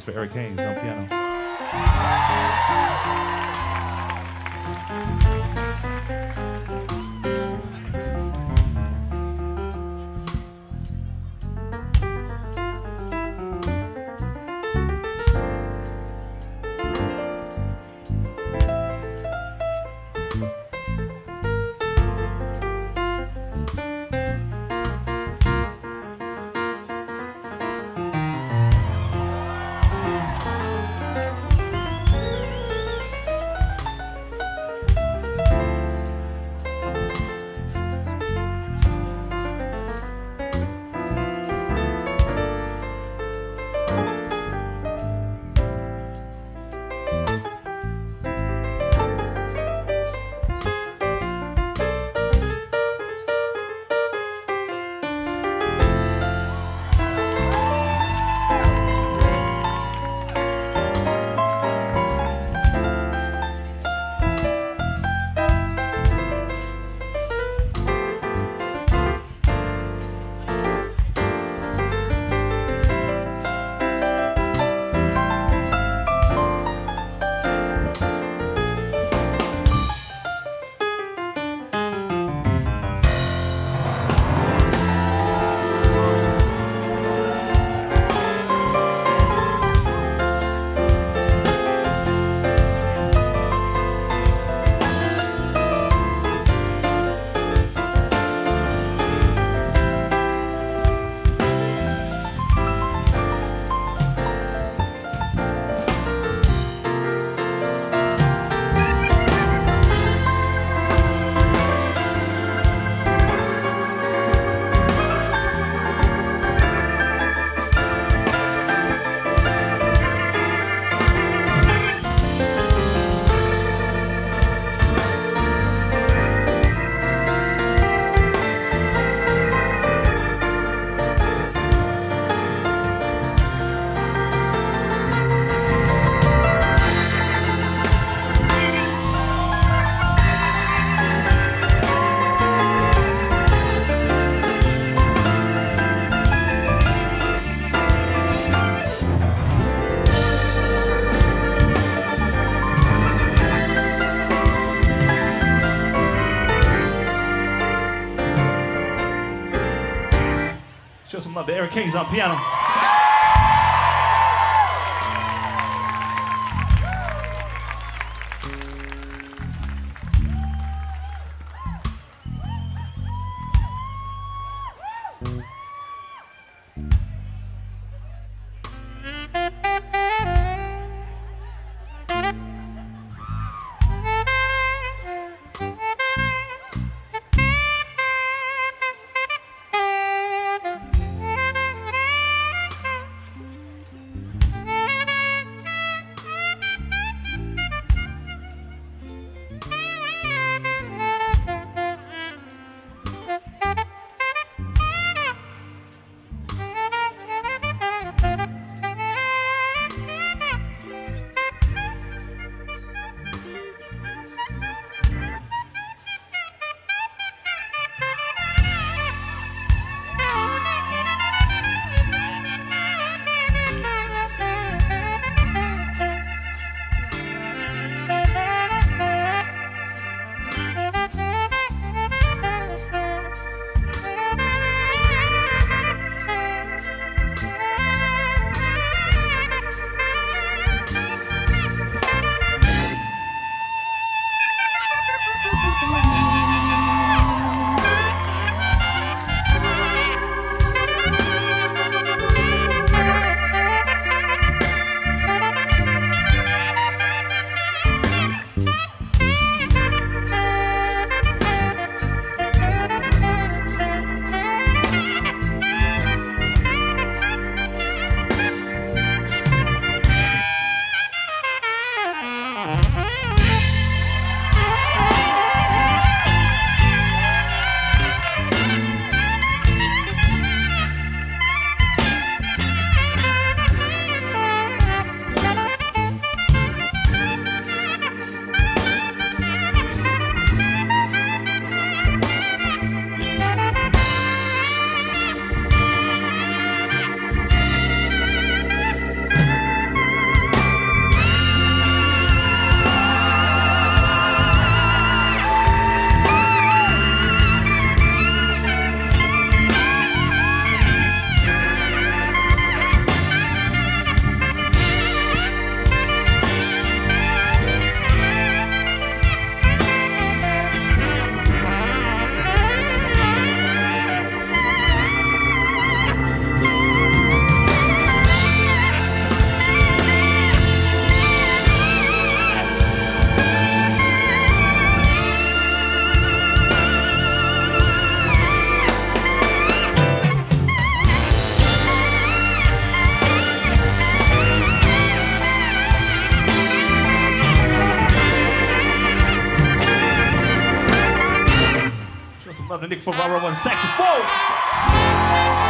noise for Eric Haynes on piano. Some Eric King's on piano. The Nick Football on saxophone.